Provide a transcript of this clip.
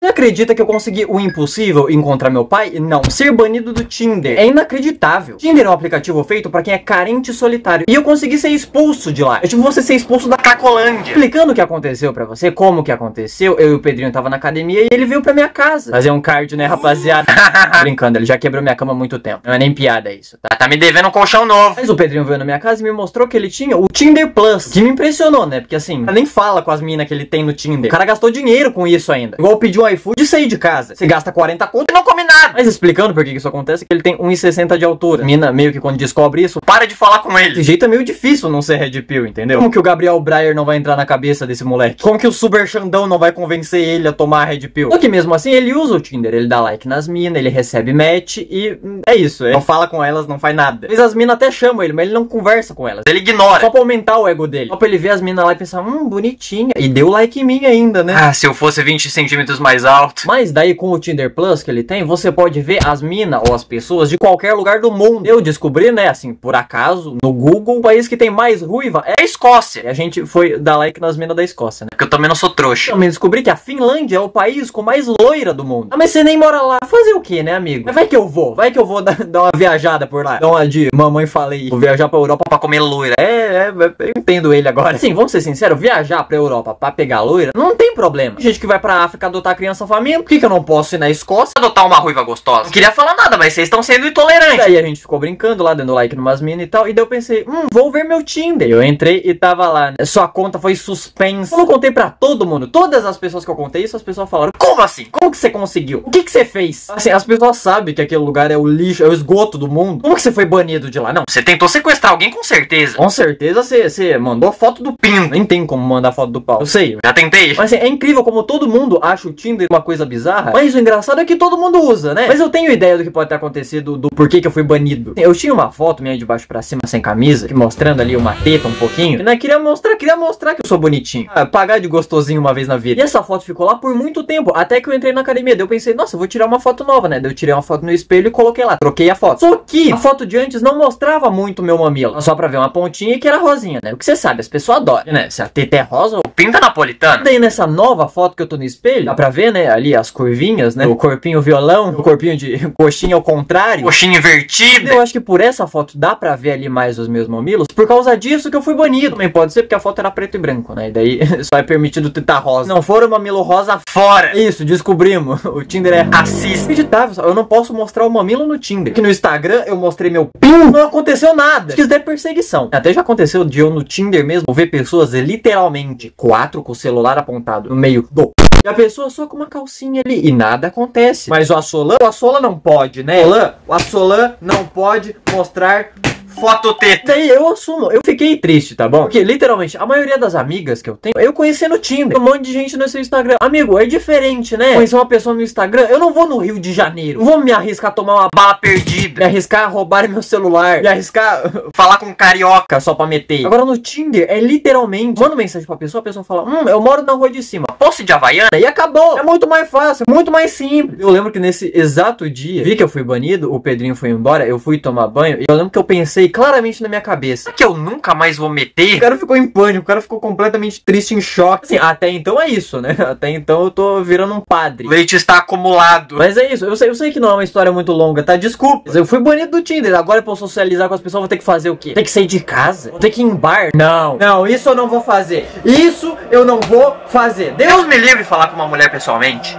Você acredita que eu consegui o impossível encontrar meu pai? Não. Ser banido do Tinder. É inacreditável. Tinder é um aplicativo feito pra quem é carente e solitário. E eu consegui ser expulso de lá. É tipo você ser expulso da Cracolândia. Explicando o que aconteceu pra você, como que aconteceu, eu e o Pedrinho tava na academia e ele veio pra minha casa. Fazer um cardio, né, rapaziada? Brincando, ele já quebrou minha cama há muito tempo. Não é nem piada isso, tá? Tá me devendo um colchão novo. Mas o Pedrinho veio na minha casa e me mostrou que ele tinha o Tinder Plus. Que me impressionou, né? Porque assim, nem fala com as minas que ele tem no Tinder. O cara gastou dinheiro com isso ainda. Igual pediu um iFood e sair de casa. Você gasta 40 conto e não come nada. Mas explicando por que isso acontece, que ele tem 1,60 de altura. A mina, meio que quando descobre isso, para de falar com ele. Esse jeito é meio difícil não ser Red Pill, entendeu? Como que o Gabriel Breyer não vai entrar na cabeça desse moleque? Como que o Super Xandão não vai convencer ele a tomar Red Pill? Só que mesmo assim, ele usa o Tinder. Ele dá like nas minas, ele recebe match e hum, é isso. Ele não fala com elas, não faz nada. Mas as minas até chamam ele, mas ele não conversa com elas. Ele ignora. Só pra aumentar o ego dele. Só pra ele ver as minas lá e pensar, hum, bonitinha. E deu like em mim ainda, né? Ah, se eu fosse 20 centímetros mais alto. Mas daí com o Tinder Plus que ele tem, você pode ver as minas ou as pessoas de qualquer lugar do mundo. Eu descobri, né, assim, por acaso, no Google, o país que tem mais ruiva é a Escócia. E a gente foi dar like nas minas da Escócia, né? Porque eu também não sou trouxa. Também descobri que a Finlândia é o país com mais loira do mundo. Ah, mas você nem mora lá. Fazer o que, né, amigo? Mas vai que eu vou. Vai que eu vou dar, dar uma viajada por lá. Dar uma de mamãe falei, vou viajar pra Europa pra comer loira. É, é, eu entendo ele agora. Sim, vamos ser sinceros, viajar pra Europa pra pegar loira não tem problema. Tem gente que vai pra África adotar criança família, por que, que eu não posso ir na Escócia adotar uma ruiva gostosa? Não queria falar nada, mas vocês estão sendo intolerantes. Daí a gente ficou brincando lá, dando like numas minas e tal, e daí eu pensei, hum, vou ver meu Tinder. Eu entrei e tava lá, né? sua conta foi suspensa. Eu não contei pra todo mundo, todas as pessoas que eu contei isso, as pessoas falaram, como assim? Como que você conseguiu? O que que você fez? Assim, as pessoas sabem que aquele lugar é o lixo, é o esgoto do mundo. Como que você foi banido de lá? Não, você tentou sequestrar alguém com certeza. Com certeza você, você mandou foto do pinto. Nem tem como mandar foto do pau. Eu sei, eu já tentei. Mas assim, é incrível como todo mundo acha o Tinder uma coisa bizarra. Mas o engraçado é que todo mundo usa, né? Mas eu tenho ideia do que pode ter acontecido, do porquê que eu fui banido. Eu tinha uma foto minha de baixo pra cima, sem camisa, mostrando ali uma teta um pouquinho. E né, queria mostrar, queria mostrar que eu sou bonitinho. Ah, pagar de gostosinho uma vez na vida. E essa foto ficou lá por muito tempo, até que eu entrei na academia. Daí eu pensei, nossa, eu vou tirar uma foto nova, né? Daí eu tirei uma foto no espelho e coloquei lá. Troquei a foto. Só que a foto de antes não mostrava muito meu mamilo. Só pra ver uma pontinha que era rosinha, né? O que você sabe, as pessoas adoram, né? Se a teta é rosa, o pinta napolitano. Daí nessa nova foto que eu tô no espelho, dá pra ver, né? Ali as curvinhas, né? O corpinho violão, o corpinho de coxinha ao contrário. Coxinha invertida. Eu acho que por essa foto dá pra ver ali mais os meus mamilos. Por causa disso que eu fui banido. Também pode ser porque a foto era preto e branco, né? E daí só é permitido teta rosa. Não for o mamilo rosa, fora. Isso, descobrimos. O Tinder é racista. Acreditável, eu não posso mostrar o mamilo no Tinder. Que no Instagram eu mostrei meu pin, não aconteceu nada. Acho que isso é perseguição. Até já aconteceu de eu no Tinder mesmo ver pessoas literalmente quatro com o celular apontado no meio do e a pessoa só com uma calcinha ali e nada acontece. Mas o Assolan, o Assolan não pode, né? O Assolan não pode mostrar foto teta. Daí eu assumo, eu fiquei triste, tá bom? Porque literalmente a maioria das amigas que eu tenho, eu conheci no Tinder. Um monte de gente no seu Instagram. Amigo, é diferente, né? Conhecer uma pessoa no Instagram, eu não vou no Rio de Janeiro. Não vou me arriscar a tomar uma bala perdida. Me arriscar a roubar meu celular. Me arriscar falar com carioca só pra meter. Agora no Tinder é literalmente. Manda mensagem pra pessoa, a pessoa fala: Hum, eu moro na rua de cima. Posso ir de Havaiana? E acabou. É muito mais fácil, muito mais simples. Eu lembro que nesse exato dia, vi que eu fui banido, o Pedrinho foi embora, eu fui tomar banho. E eu lembro que eu pensei claramente na minha cabeça que eu nunca mais vou meter. O cara ficou em pânico, o cara ficou completamente triste, em choque. Assim, até então é isso, né? Até então eu tô virando um padre. O leite está acumulado. Mas é isso, eu sei, eu sei que não é uma história muito longa, tá? Desculpa. Eu fui banido do Tinder, agora pra eu socializar com as pessoas, vou ter que fazer o quê? Tem que sair de casa? Vou ter que ir em bar? Não, não, isso eu não vou fazer. Isso eu não vou fazer. Deus me livre de falar com uma mulher pessoalmente.